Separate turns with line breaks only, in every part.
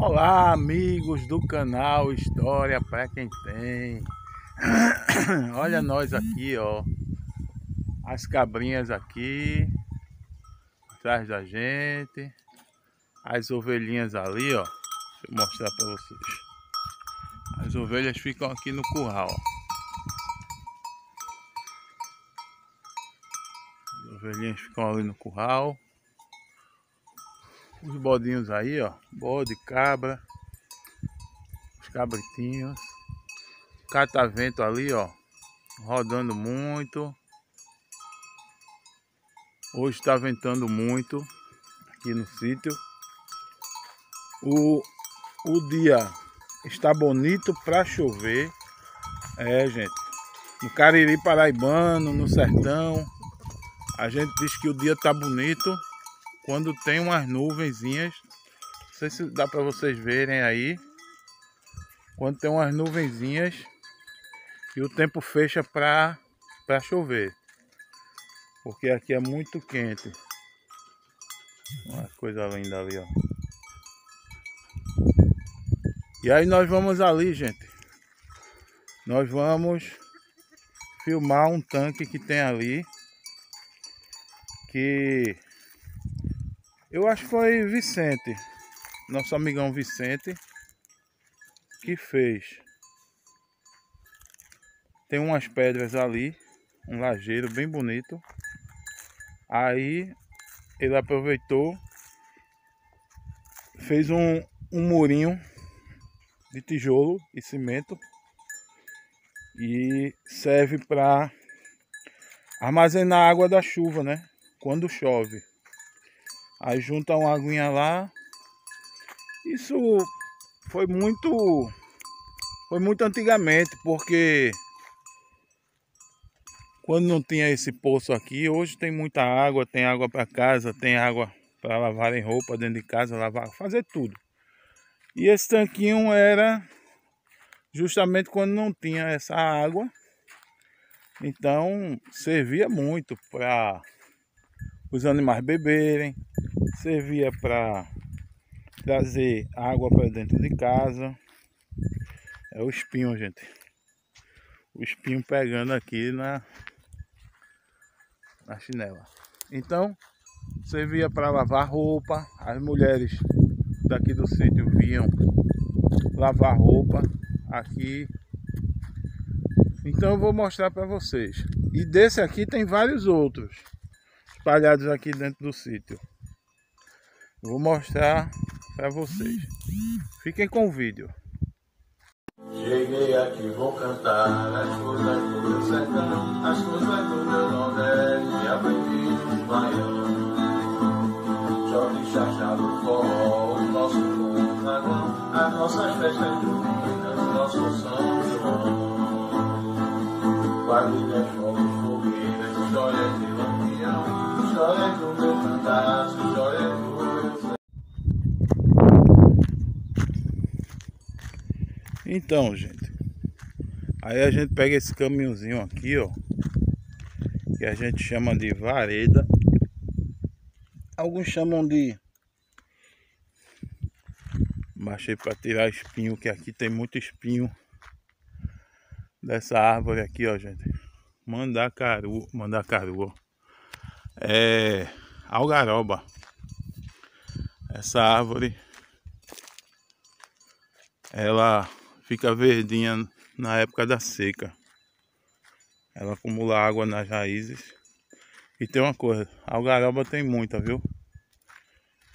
Olá, amigos do canal História para quem tem. Olha nós aqui, ó. As cabrinhas aqui atrás da gente. As ovelhinhas ali, ó. Deixa eu mostrar para vocês. As ovelhas ficam aqui no curral. As ovelhinhas ficam ali no curral. Os bodinhos aí, ó. Bode, cabra. Os cabritinhos. Catavento ali, ó. Rodando muito. Hoje está ventando muito aqui no sítio. O, o dia está bonito para chover. É, gente. No Cariri Paraibano, no sertão. A gente diz que o dia tá bonito quando tem umas nuvenzinhas, não sei se dá para vocês verem aí, quando tem umas nuvenzinhas e o tempo fecha para para chover, porque aqui é muito quente. Uma coisa linda ali, ó. E aí nós vamos ali, gente. Nós vamos filmar um tanque que tem ali que eu acho que foi Vicente, nosso amigão Vicente, que fez. Tem umas pedras ali, um lajeiro bem bonito. Aí ele aproveitou, fez um, um murinho de tijolo e cimento e serve para armazenar água da chuva, né? Quando chove. Aí junta uma aguinha lá. Isso foi muito foi muito antigamente, porque quando não tinha esse poço aqui, hoje tem muita água, tem água para casa, tem água para lavar em roupa dentro de casa, lavar, fazer tudo. E esse tanquinho era justamente quando não tinha essa água. Então servia muito para os animais beberem, servia para trazer água para dentro de casa. É o espinho, gente. O espinho pegando aqui na, na chinela. Então, servia para lavar roupa. As mulheres daqui do sítio vinham lavar roupa aqui. Então eu vou mostrar para vocês. E desse aqui tem vários outros espalhados aqui dentro do sítio. Vou mostrar para vocês. Fiquem com o vídeo.
Cheguei aqui, vou cantar as coisas do meu sertão, as coisas do meu Nordeste, aprendi no baiano. Jogue chachado forró, o nosso povo dragão, as nossas festas juninas, nosso São João. Quadrilhas, fogos, fogueiras, histórias de lampião, histórias do meu cantaço, histórias
Então, gente. Aí a gente pega esse caminhãozinho aqui, ó. Que a gente chama de vareda. Alguns chamam de... Baixei para tirar espinho, que aqui tem muito espinho. Dessa árvore aqui, ó, gente. Mandacaru, mandacaru, ó. É... Algaroba. Essa árvore... Ela fica verdinha na época da seca. Ela acumula água nas raízes. E tem uma coisa, a algaroba tem muita, viu?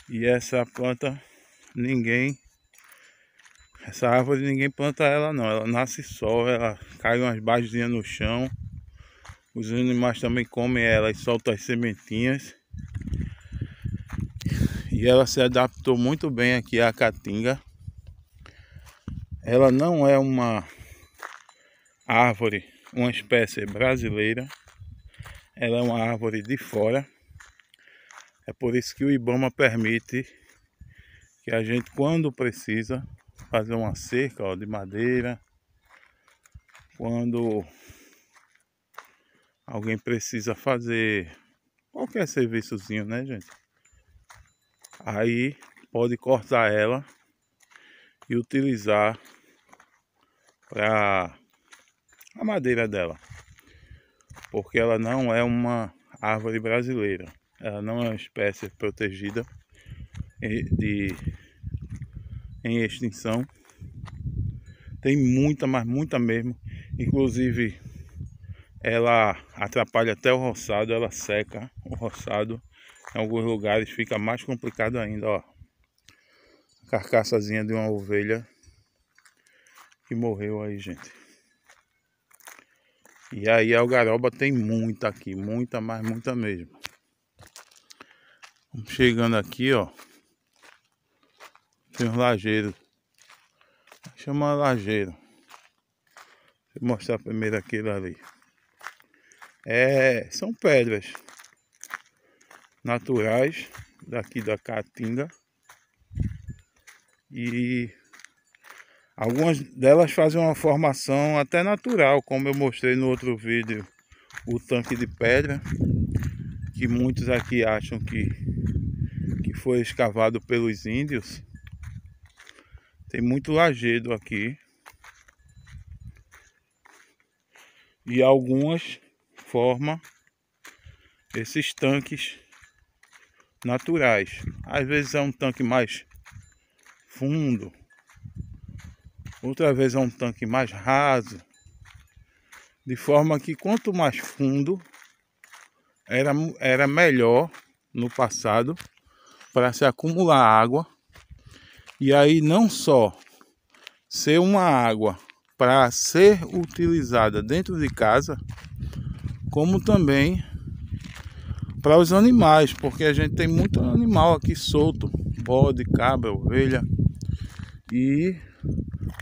E essa planta, ninguém... Essa árvore ninguém planta ela não, ela nasce só, ela cai umas baixinhas no chão. Os animais também comem ela e soltam as sementinhas. E ela se adaptou muito bem aqui à caatinga. Ela não é uma árvore, uma espécie brasileira. Ela é uma árvore de fora. É por isso que o Ibama permite que a gente, quando precisa, fazer uma cerca ó, de madeira. Quando alguém precisa fazer qualquer serviçozinho, né, gente? Aí pode cortar ela e utilizar para a madeira dela. Porque ela não é uma árvore brasileira. Ela não é uma espécie protegida de, em extinção. Tem muita, mas muita mesmo. Inclusive, ela atrapalha até o roçado, ela seca o roçado. Em alguns lugares fica mais complicado ainda, ó. Carcaçazinha de uma ovelha que morreu aí, gente. E aí a algaroba tem muita aqui, muita, mas muita mesmo. Chegando aqui, ó. Tem uns lajeiros. Chama lajeiro. Vou mostrar primeiro aquele ali. É, são pedras naturais daqui da Caatinga. E algumas delas fazem uma formação até natural, como eu mostrei no outro vídeo, o tanque de pedra, que muitos aqui acham que, que foi escavado pelos índios. Tem muito lajedo aqui. E algumas formam esses tanques naturais. Às vezes é um tanque mais fundo, outra vez é um tanque mais raso, de forma que quanto mais fundo era, era melhor no passado para se acumular água e aí não só ser uma água para ser utilizada dentro de casa, como também para os animais, porque a gente tem muito animal aqui solto, bode, cabra, ovelha. E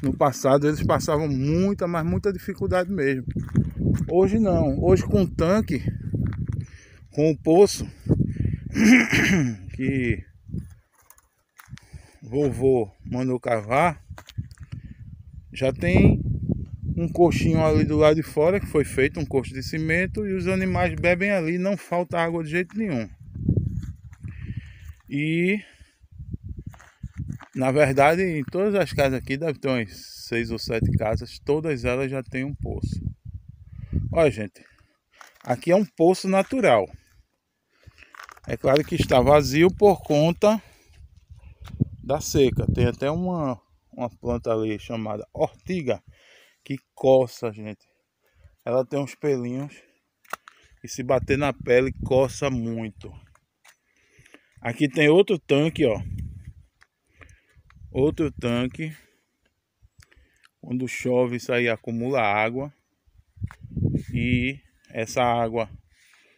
no passado eles passavam muita, mas muita dificuldade mesmo. Hoje não, hoje com o tanque, com o poço que vovô mandou cavar, já tem um coxinho ali do lado de fora que foi feito um coxo de cimento e os animais bebem ali, não falta água de jeito nenhum. E na verdade, em todas as casas aqui, deve ter umas seis ou sete casas, todas elas já têm um poço. Olha, gente, aqui é um poço natural. É claro que está vazio por conta da seca. Tem até uma, uma planta ali chamada ortiga que coça, gente. Ela tem uns pelinhos e se bater na pele coça muito. Aqui tem outro tanque, ó. Outro tanque. Quando chove, isso aí acumula água. E essa água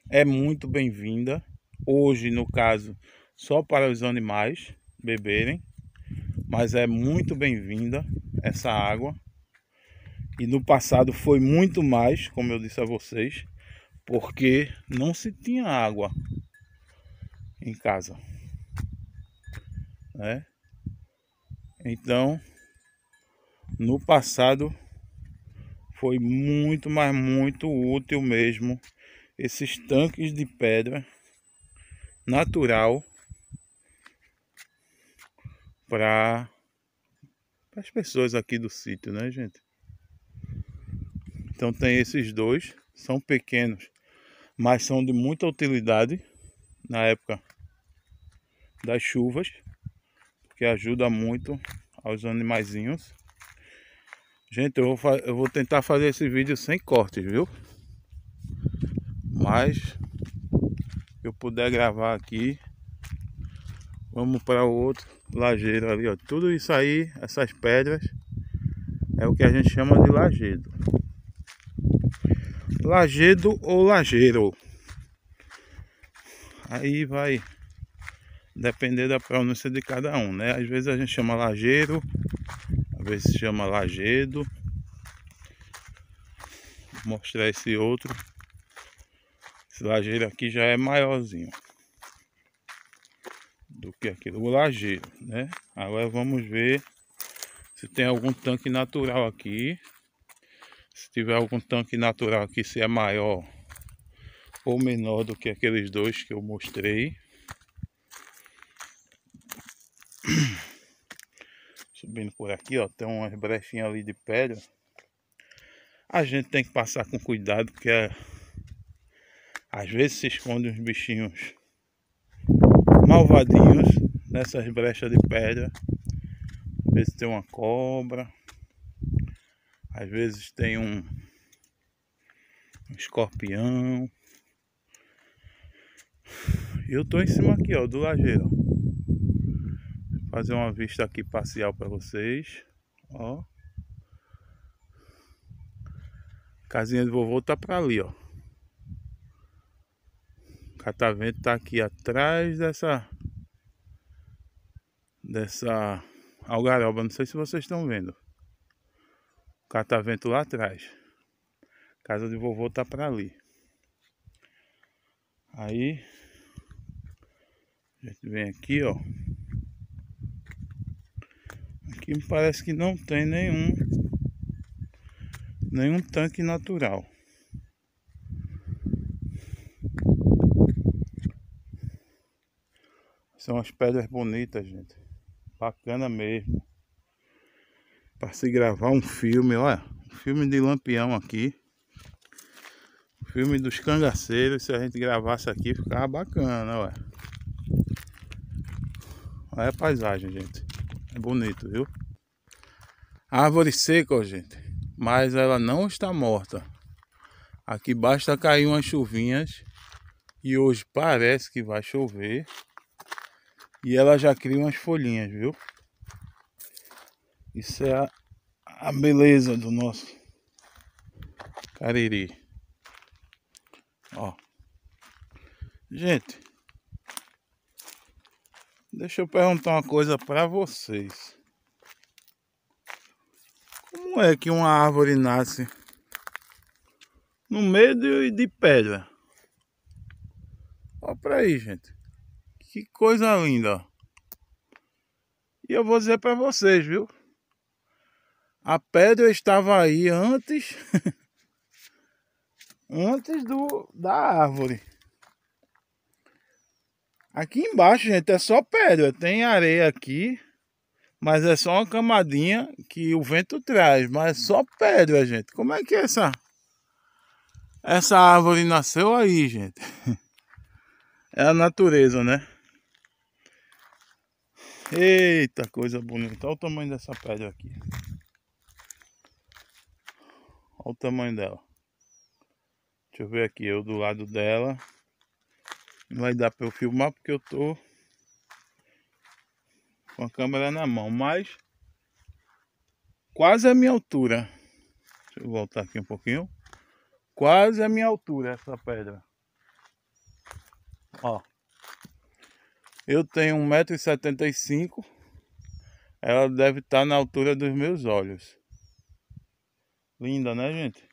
é muito bem-vinda. Hoje, no caso, só para os animais beberem. Mas é muito bem-vinda essa água. E no passado foi muito mais, como eu disse a vocês, porque não se tinha água em casa. Né? Então, no passado foi muito, mas muito útil mesmo esses tanques de pedra natural para as pessoas aqui do sítio, né, gente? Então tem esses dois, são pequenos, mas são de muita utilidade na época das chuvas, porque ajuda muito aos animaizinhos. Gente, eu vou, eu vou tentar fazer esse vídeo sem cortes, viu? Mas eu puder gravar aqui, vamos para o outro lajeiro ali, ó. Tudo isso aí, essas pedras, é o que a gente chama de lajedo. Lajedo ou lajeiro. Aí vai depender da pronúncia de cada um, né? Às vezes a gente chama lajeiro, às vezes chama lajedo. Vou mostrar esse outro. Esse lajeiro aqui já é maiorzinho do que aquele o lajeiro, né? Agora vamos ver se tem algum tanque natural aqui se tiver algum tanque natural aqui, se é maior ou menor do que aqueles dois que eu mostrei. Subindo por aqui, ó, tem umas brechinhas ali de pedra. A gente tem que passar com cuidado, porque é... às vezes se esconde uns bichinhos malvadinhos nessas brechas de pedra. Às vezes tem uma cobra, às vezes tem um, um escorpião. Eu tô em cima aqui, ó, do lajeiro. Fazer uma vista aqui parcial para vocês, ó. Casinha de vovô tá para ali, ó. Catavento tá aqui atrás dessa dessa algaroba, não sei se vocês estão vendo. Catavento lá atrás. Casa de vovô tá para ali. Aí a gente vem aqui, ó. Aqui me parece que não tem nenhum nenhum tanque natural. São as pedras bonitas, gente. Bacana mesmo. Para se gravar um filme, olha. Um filme de lampião aqui. Filme dos cangaceiros. Se a gente gravasse aqui, ficava bacana, olha. Olha a paisagem, gente. É bonito, viu? Árvore seca, gente mas ela não está morta. Aqui basta cair umas chuvinhas e hoje parece que vai chover e ela já cria umas folhinhas, viu? Isso é a, a beleza do nosso cariri. Ó. Gente, deixa eu perguntar uma coisa para vocês. Como é que uma árvore nasce no meio de, pedra? Olha pra aí, gente. Que coisa linda. E eu vou dizer para vocês, viu? A pedra estava aí antes antes do da árvore. Aqui embaixo, gente, é só pedra. Tem areia aqui. Mas é só uma camadinha que o vento traz, mas só pedra, gente. Como é que é essa essa árvore nasceu aí, gente? É a natureza, né? Eita, coisa bonita. Olha o tamanho dessa pedra aqui. Olha o tamanho dela. Deixa eu ver aqui, eu do lado dela. Não vai dar para eu filmar porque eu tô com a câmera na mão, mas quase a minha altura. Deixa eu voltar aqui um pouquinho. Quase a minha altura essa pedra. Ó. Eu tenho 1,75m. Ela deve estar na altura dos meus olhos. Linda, né, gente?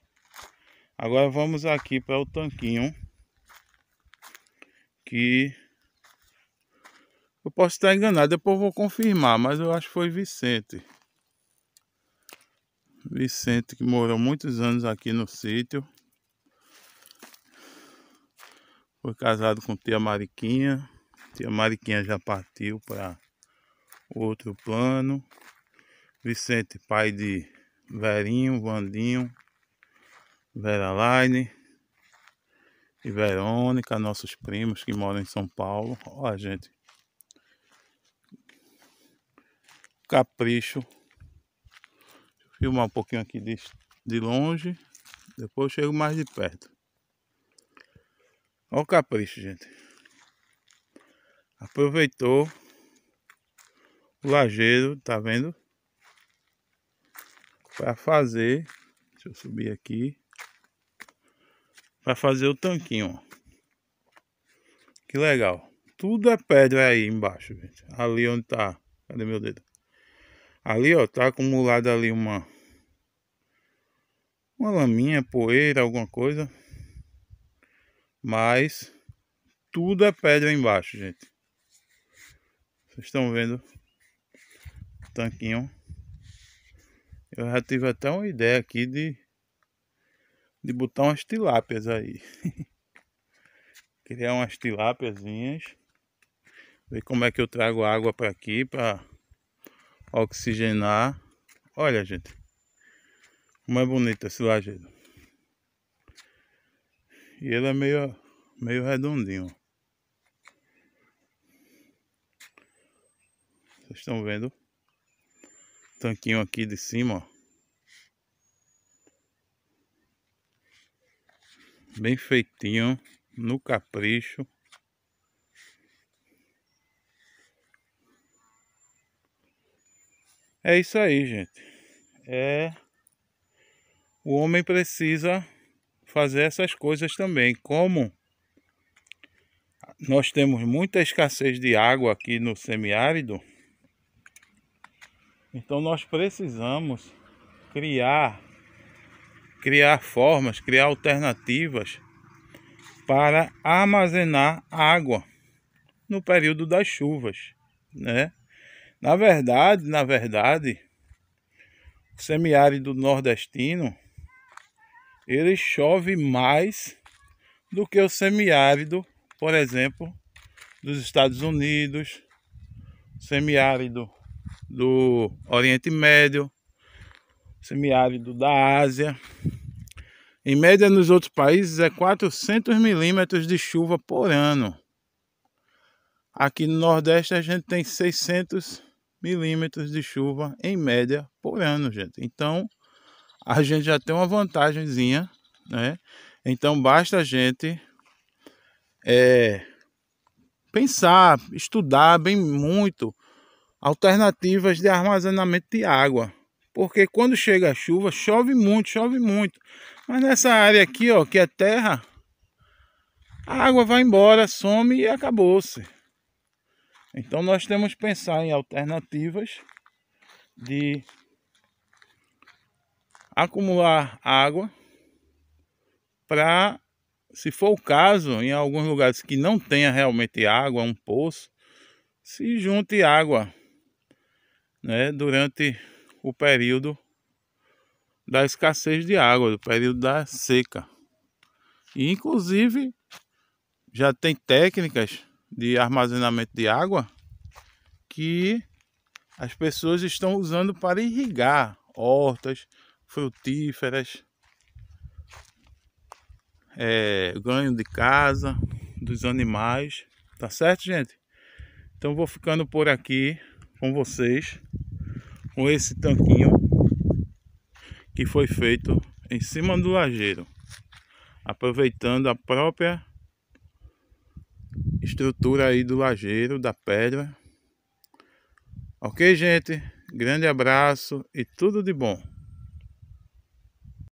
Agora vamos aqui para o tanquinho. Que eu posso estar enganado, depois vou confirmar, mas eu acho que foi Vicente. Vicente que morou muitos anos aqui no sítio. Foi casado com tia Mariquinha. Tia Mariquinha já partiu para outro plano. Vicente, pai de Verinho, Vandinho, Vera Line e Verônica, nossos primos que moram em São Paulo. Olha, gente, capricho. Filmar um pouquinho aqui de, de longe. Depois chego mais de perto. Olha o capricho, gente. Aproveitou o lajeiro, tá vendo? Para fazer. Deixa eu subir aqui. Para fazer o tanquinho, ó. Que legal. Tudo é pedra aí embaixo, gente. Ali onde tá. Cadê meu dedo? Ali, ó, tá acumulada ali uma uma laminha, poeira, alguma coisa. Mas tudo é pedra embaixo, gente. Vocês estão vendo o tanquinho. Eu já tive até uma ideia aqui de de botar umas tilápias aí. Criar umas tilápiazinhas. Ver como é que eu trago água para aqui para oxigenar. Olha, gente. Como é bonito esse lajedo. E ele é meio, meio redondinho. Vocês estão vendo? Tanquinho aqui de cima, ó. Bem feitinho, no capricho. É isso aí, gente. É o homem precisa fazer essas coisas também. Como nós temos muita escassez de água aqui no semiárido, então nós precisamos criar criar formas, criar alternativas para armazenar água no período das chuvas, né? Na verdade, na verdade, o semiárido nordestino ele chove mais do que o semiárido, por exemplo, dos Estados Unidos, semiárido do Oriente Médio, semiárido da Ásia. Em média nos outros países é 400 milímetros de chuva por ano. Aqui no Nordeste a gente tem 600 milímetros de chuva em média por ano, gente. Então a gente já tem uma vantagemzinha, né? Então basta a gente é, pensar, estudar bem muito alternativas de armazenamento de água. Porque quando chega a chuva, chove muito, chove muito. Mas nessa área aqui, ó, que é terra, a água vai embora, some e acabou-se. Então nós temos que pensar em alternativas de acumular água para, se for o caso, em alguns lugares que não tenha realmente água, um poço, se junte água né, durante o período da escassez de água, do período da seca. E inclusive já tem técnicas de armazenamento de água que as pessoas estão usando para irrigar hortas, frutíferas, é, ganho de casa, dos animais, tá certo, gente? Então vou ficando por aqui com vocês, com esse tanquinho que foi feito em cima do lajeiro, aproveitando a própria estrutura aí do lajeiro, da pedra. Ok, gente? Grande abraço e tudo de bom.